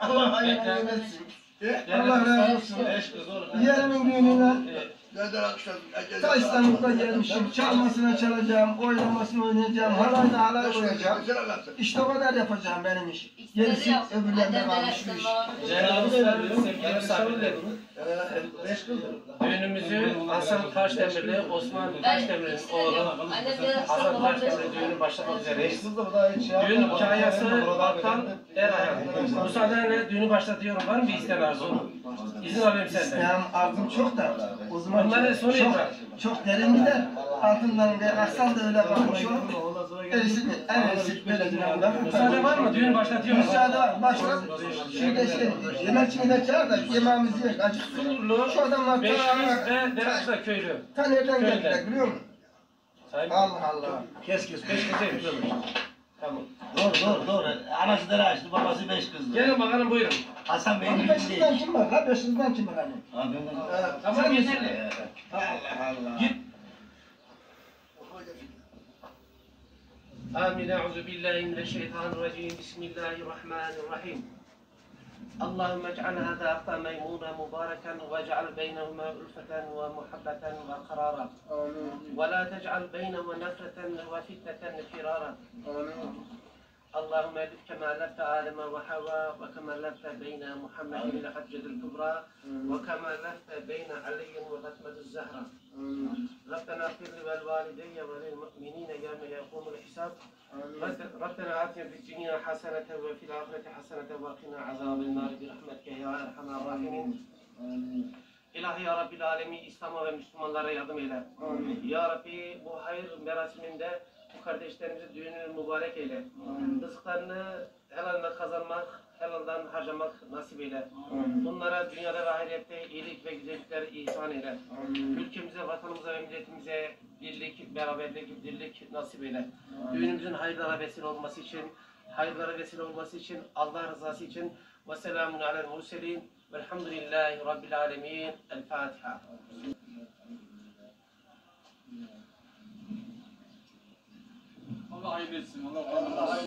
Allah hayırlı etsin. Allah razı olsun. Beş kız ta İstanbul'da gelmişim. Çalmasına çalacağım, oynamasını oynayacağım, halayda halay koyacağım. İşte o kadar yapacağım benim iş. Gerisi öbürlerinde kalmış bir iş. Cenab-ı Hak sevgili olur. Düğünümüzü Hasan Taşdemirli, Osman Taşdemir'in oğlu Hasan Taşdemir'in düğünü başlamak üzereyiz. şey Düğün hikayesi Battal Erayhan. Müsaadenle düğünü başlatıyorum. Var mı bir isteğin arzu? İzin alayım senden. Yani arzum çok da o zaman Onları çok, sonra çok, çok derin gider. Altından bir aksan da öyle kalmış olur. Gerisi en iyisi böyle dinamda. Müsaade var mı? Düğünü başlatıyorum. Müsaade var. Başla. Şurada işte yemekçini de çağır da yemeğimizi yer. Acık Surlu, Şu adamlar ta, ve Deraksa köylü. ta nereden geldiler biliyor musun? Allah Allah. Kes kes. Beş değil. Tamam. Doğru doğru doğru. Anası da açtı, babası beş kızdı. Gelin bakalım buyurun. Hasan Bey'in Abi düğünü beşinden değil. kim var? Ha beşinden kim var hani? Abi ben Tamam yeterli. Allah Allah. Git. آمين أعوذ بالله من الشيطان الرجيم بسم الله الرحمن الرحيم اللهم اجعل هذا أخطى ميمونة مباركا واجعل بينهما ألفة ومحبة وقرارا Amin. ولا تجعل بينهما نفرة وفتنة فرارا. اللهم الف كما ألفت آدم وحواء وكما ألفت بين محمد الحجة الكبرى وكما ألفت بين علي وفاطمة Amin. ربنا اغفر لي ولوالدي وللمؤمنين يوم يقوم الحساب. ربنا آتنا في الدنيا حسنة وفي الآخرة حسنة وقنا عذاب النار برحمتك يا أرحم الراحمين İlahi ya Rabbil Alemin İslam'a ve Müslümanlara yardım eyle. Amin. Ya Rabbi bu hayır merasiminde bu kardeşlerimizin düğününü mübarek eyle. Rızıklarını helalden kazanmak, helalden harcamak nasip eyle. Bunlara dünyada ve ahirette iyilik ve güzellikler ihsan eyle. Ülkemize, vatanımıza ve milletimize birlik, beraberlik, dirlik nasip eyle. Düğünümüzün hayırlara vesile olması için, hayırlara vesile olması için, Allah rızası için ve selamun alel murselin velhamdülillahi rabbil alemin. El Fatiha. Allah hayırlı. Allah